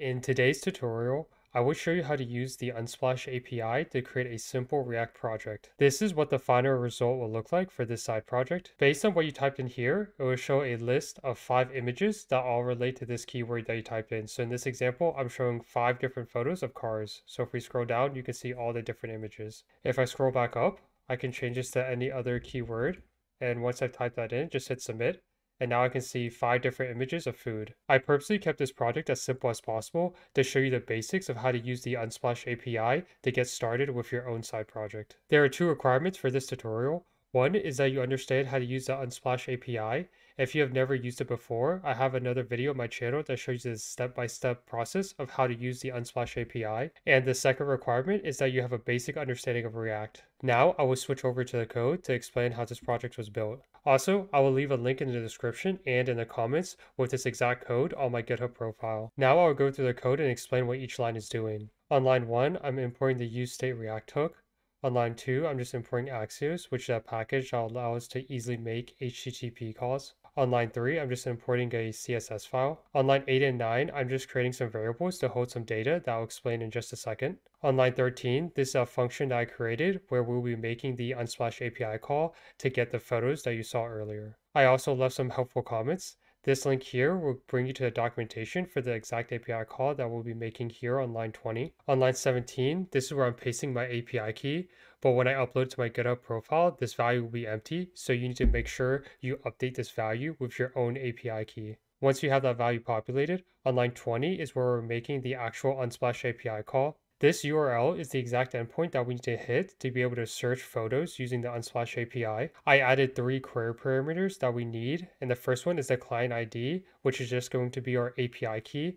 In today's tutorial, I will show you how to use the Unsplash API to create a simple React project. This is what the final result will look like for this side project. Based on what you typed in here, it will show a list of five images that all relate to this keyword that you typed in. So in this example, I'm showing five different photos of cars. So if we scroll down, you can see all the different images. If I scroll back up, I can change this to any other keyword. And once I've typed that in, just hit submit and now I can see five different images of food. I purposely kept this project as simple as possible to show you the basics of how to use the Unsplash API to get started with your own side project. There are two requirements for this tutorial. One is that you understand how to use the Unsplash API. If you have never used it before, I have another video on my channel that shows you the step-by-step -step process of how to use the Unsplash API. And the second requirement is that you have a basic understanding of React. Now I will switch over to the code to explain how this project was built. Also, I will leave a link in the description and in the comments with this exact code on my GitHub profile. Now I'll go through the code and explain what each line is doing. On line 1, I'm importing the useState React hook. On line 2, I'm just importing Axios, which is a package that allows us to easily make HTTP calls. On line 3, I'm just importing a CSS file. On line 8 and 9, I'm just creating some variables to hold some data that I'll explain in just a second. On line 13, this is a function that I created where we'll be making the Unsplash API call to get the photos that you saw earlier. I also left some helpful comments. This link here will bring you to the documentation for the exact API call that we'll be making here on line 20. On line 17, this is where I'm pasting my API key, but when I upload to my GitHub profile, this value will be empty, so you need to make sure you update this value with your own API key. Once you have that value populated, on line 20 is where we're making the actual Unsplash API call. This URL is the exact endpoint that we need to hit to be able to search photos using the Unsplash API. I added three query parameters that we need, and the first one is the client ID, which is just going to be our API key.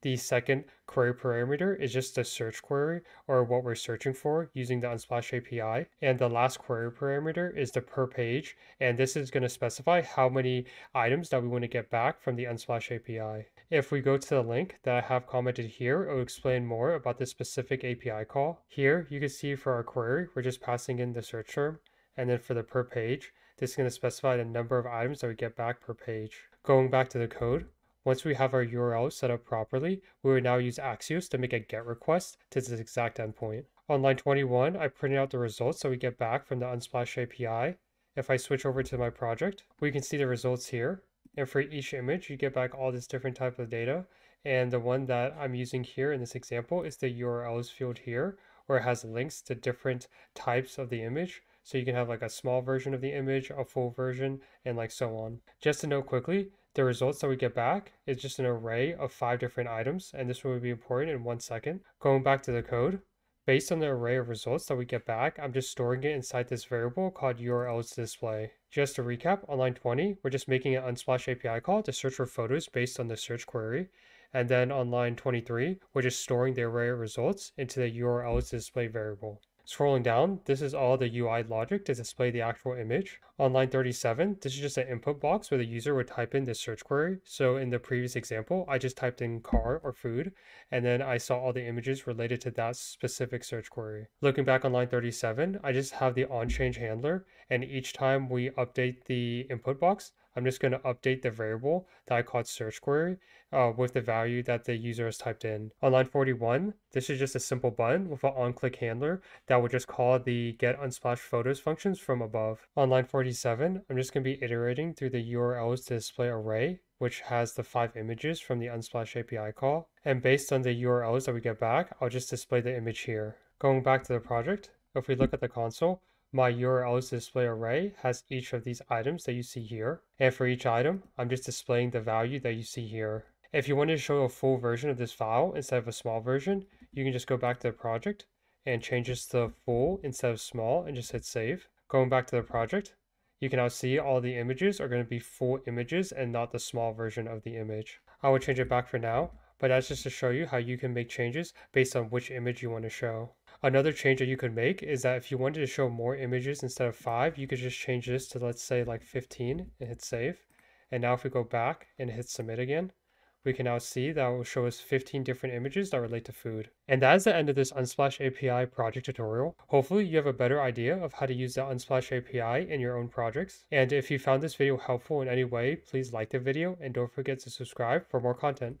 The second query parameter is just the search query or what we're searching for using the Unsplash API. And the last query parameter is the per page. And this is going to specify how many items that we want to get back from the Unsplash API. If we go to the link that I have commented here, it will explain more about this specific API call. Here, you can see for our query, we're just passing in the search term. And then for the per page, this is going to specify the number of items that we get back per page. Going back to the code, once we have our URL set up properly, we will now use Axios to make a GET request to this exact endpoint. On line 21, I printed out the results that we get back from the Unsplash API. If I switch over to my project, we can see the results here. And for each image, you get back all this different type of data. And the one that I'm using here in this example is the URLs field here, where it has links to different types of the image. So you can have like a small version of the image, a full version, and like so on. Just to note quickly, the results that we get back is just an array of five different items, and this will be important in one second. Going back to the code, based on the array of results that we get back, I'm just storing it inside this variable called URLs display. Just to recap, on line 20, we're just making an Unsplash API call to search for photos based on the search query. And then on line 23, we're just storing the array of results into the URLs display variable. Scrolling down, this is all the UI logic to display the actual image. On line 37, this is just an input box where the user would type in this search query. So in the previous example, I just typed in car or food, and then I saw all the images related to that specific search query. Looking back on line 37, I just have the on change handler, and each time we update the input box, I'm just going to update the variable that I called search query uh, with the value that the user has typed in. On line 41, this is just a simple button with an on-click handler that will just call the get unsplash photos functions from above. On line 47, I'm just going to be iterating through the URLs to display array which has the five images from the Unsplash API call. And based on the URLs that we get back, I'll just display the image here. Going back to the project, if we look at the console, my URLs display array has each of these items that you see here. And for each item, I'm just displaying the value that you see here. If you wanted to show a full version of this file instead of a small version, you can just go back to the project and change this to full instead of small and just hit save. Going back to the project, you can now see all the images are going to be full images and not the small version of the image. I will change it back for now, but that's just to show you how you can make changes based on which image you want to show. Another change that you could make is that if you wanted to show more images instead of five, you could just change this to let's say like 15 and hit save. And now if we go back and hit submit again, we can now see that will show us 15 different images that relate to food. And that is the end of this Unsplash API project tutorial. Hopefully you have a better idea of how to use the Unsplash API in your own projects. And if you found this video helpful in any way, please like the video and don't forget to subscribe for more content.